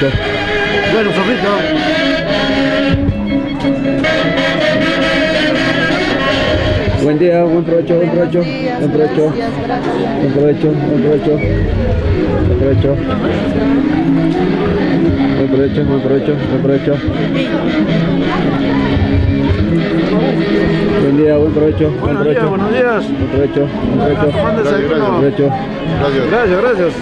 Bueno, sofrito. Buen día, buen provecho, buen provecho. Buen provecho. Buen provecho, buen provecho. Buen provecho. Buen provecho, buen provecho, buen provecho. Buen día, buen provecho, buen Buenos días, provecho. buenos días. Buen provecho, buen provecho. Buen provecho. Gracias. Gracias, gracias.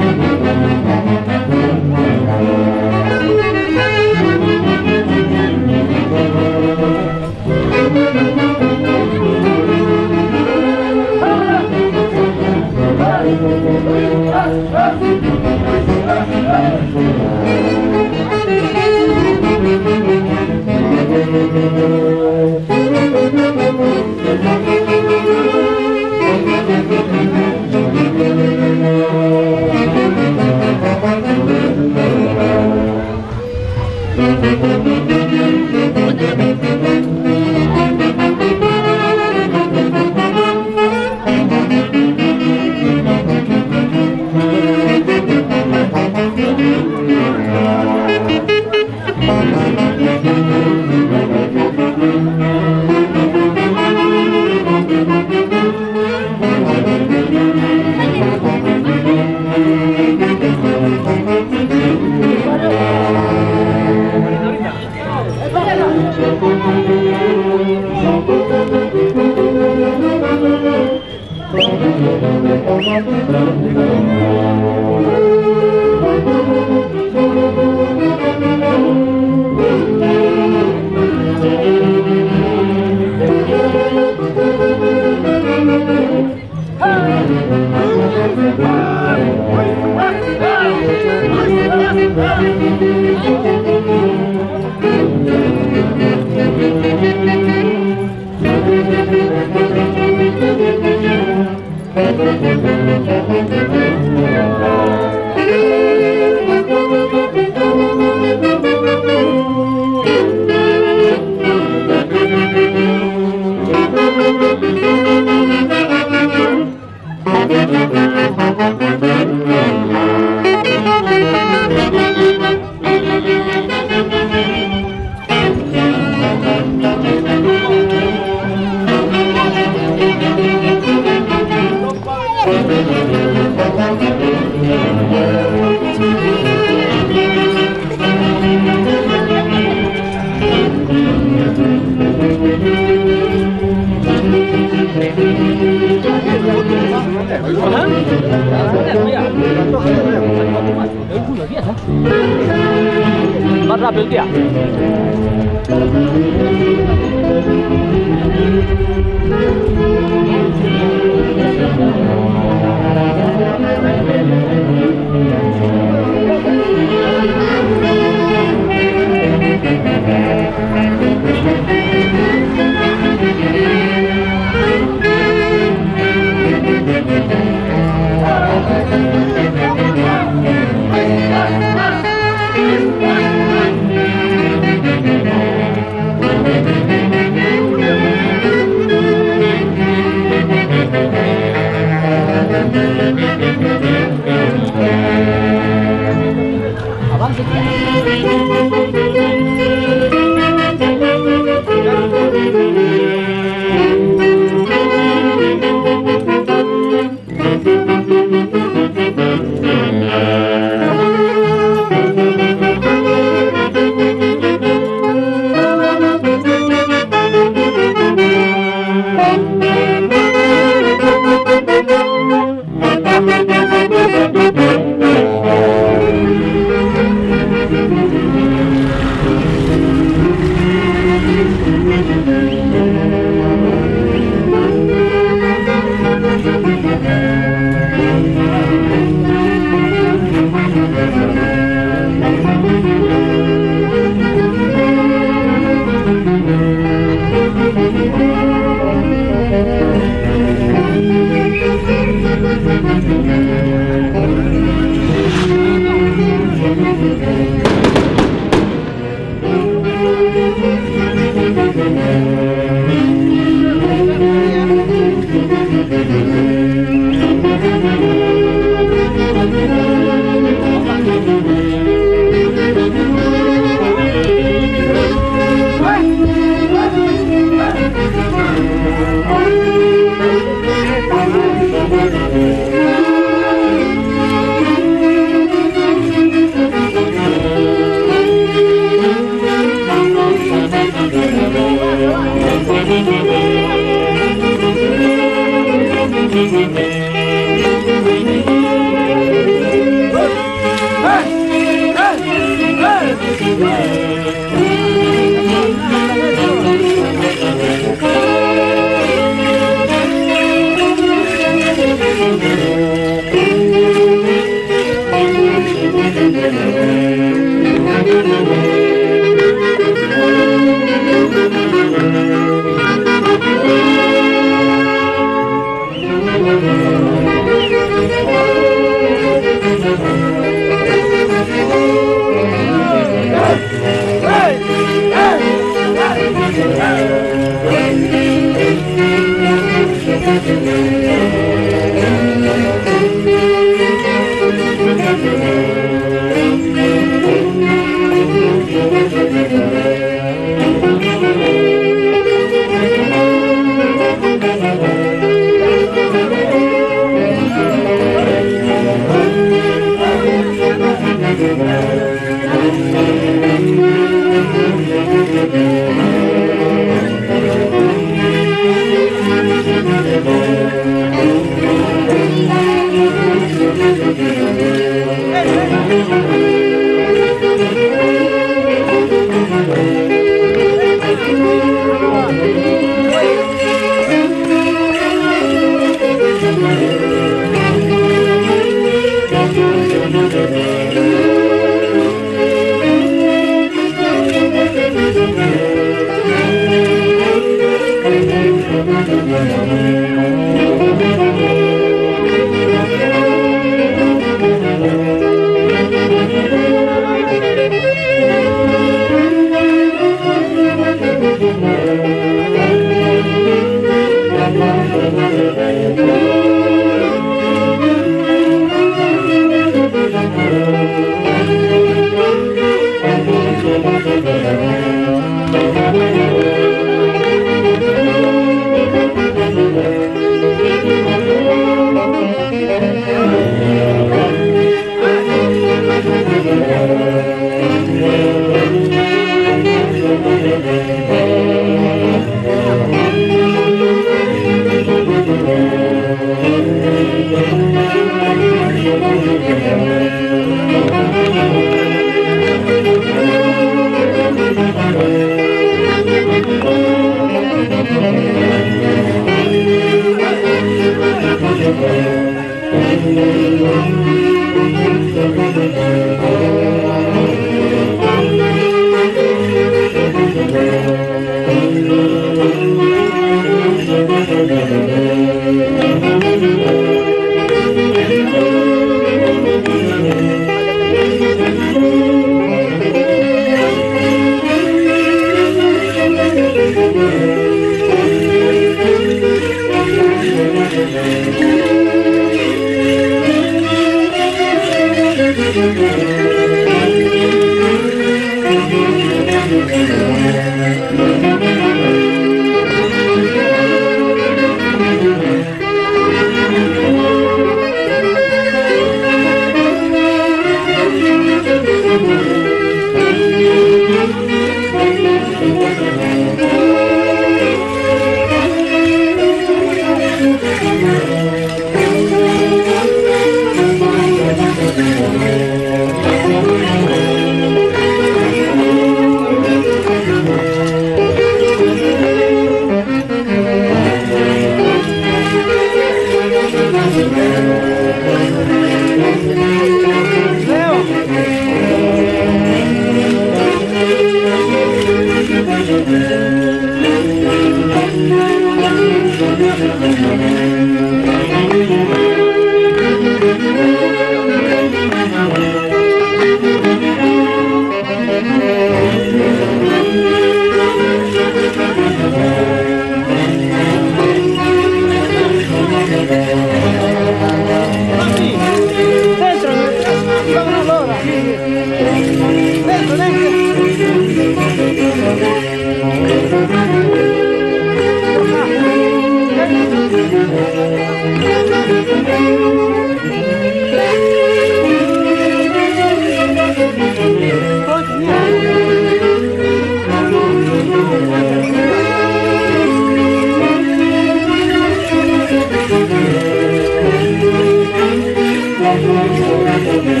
Música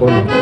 Hola,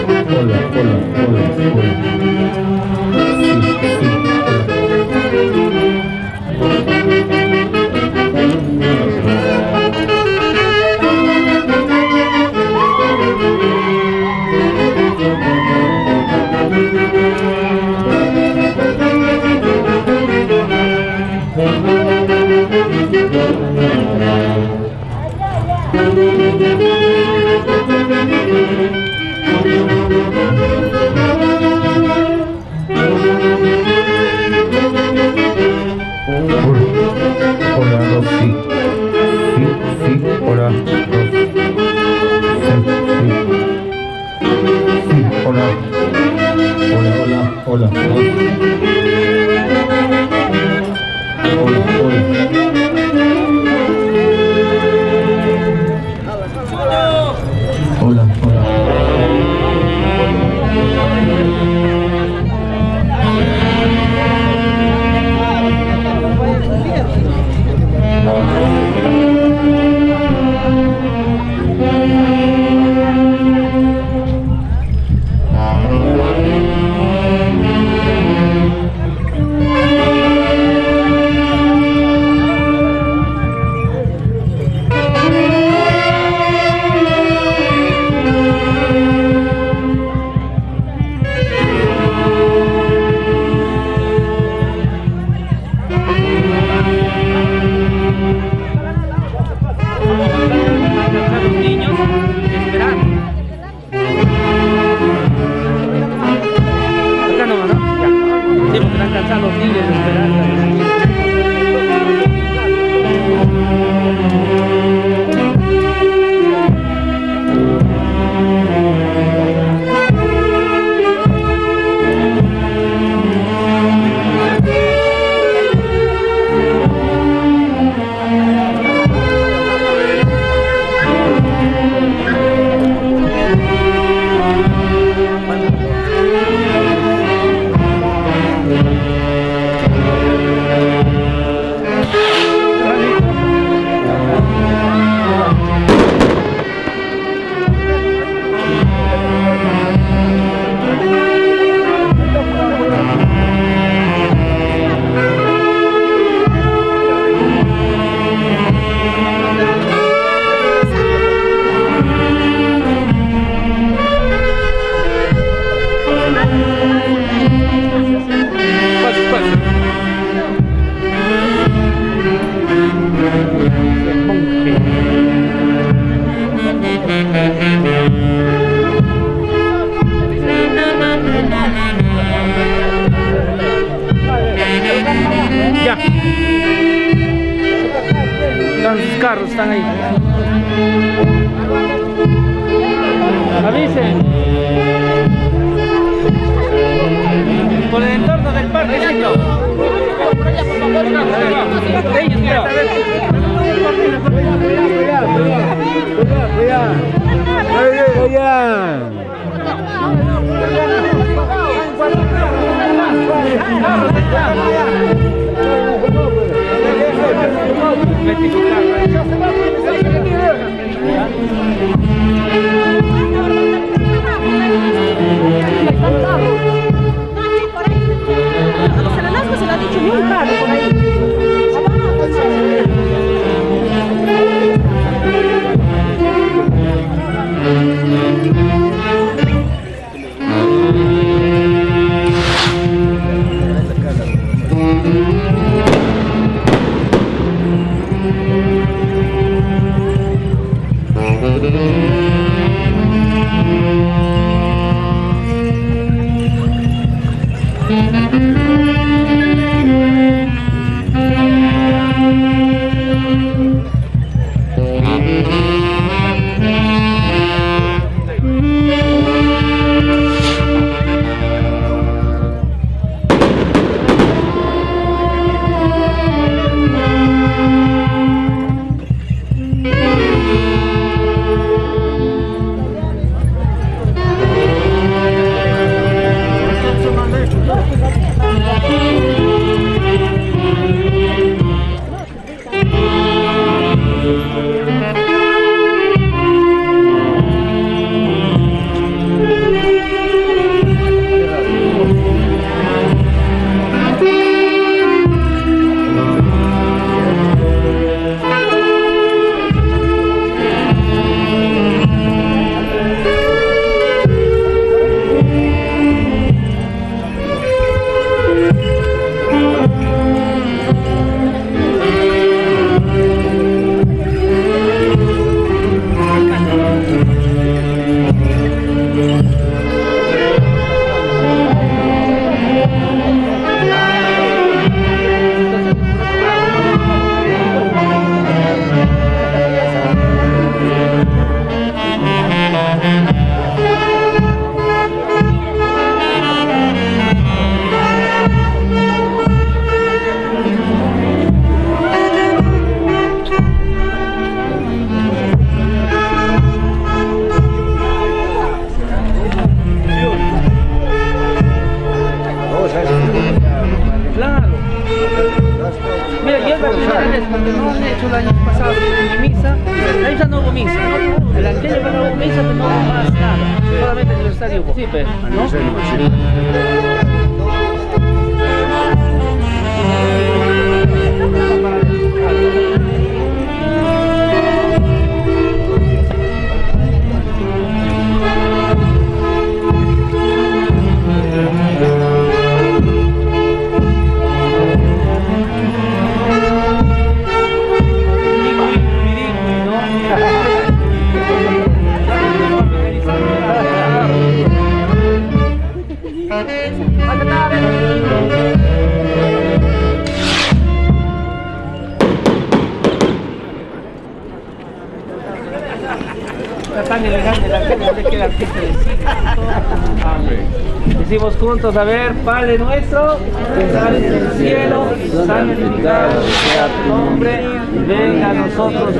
A ver, Padre nuestro, que estás en el cielo, santificado sea tu nombre, venga a nosotros.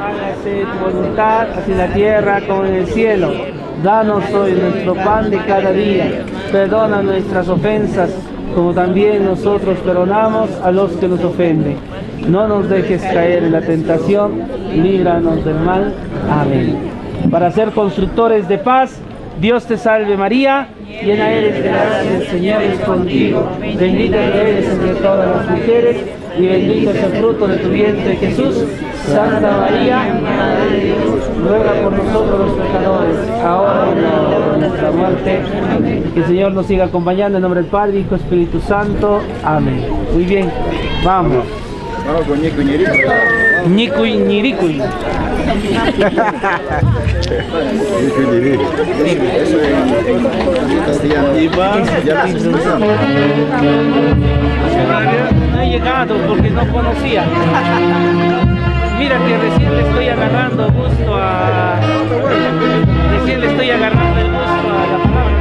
Hágase tu voluntad, así la tierra como en el cielo. Danos hoy nuestro pan de cada día. Perdona nuestras ofensas, como también nosotros perdonamos a los que nos ofenden. No nos dejes caer en la tentación, líbranos del mal. Amén. Para ser constructores de paz, Dios te salve María, llena eres de gracia, el Señor es contigo. Bendita eres entre todas las mujeres y bendito es el fruto de tu vientre Jesús. Santa María, Madre de Dios, ruega por nosotros los pecadores, ahora y en la hora de nuestra muerte. Que el Señor nos siga acompañando en nombre del Padre, Hijo, Espíritu Santo. Amén. Muy bien, vamos. Vamos con Nico no he llegado porque no conocía. Mira que recién le estoy agarrando gusto a... Recién le estoy agarrando el gusto a la palabra.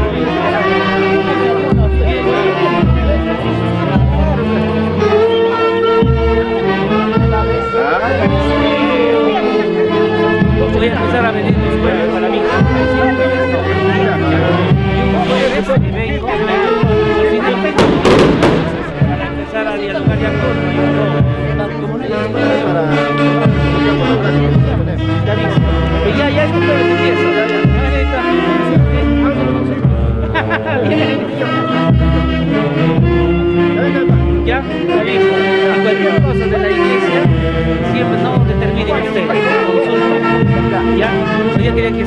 Voy a empezar a venir los jueves para mí. Y para empezar a dialogar ya con Ya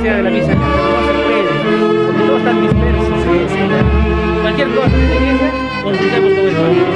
Que sea de la misa, no se puede, porque todos están dispersos. Cualquier cosa la iglesia, consultemos con el Padre.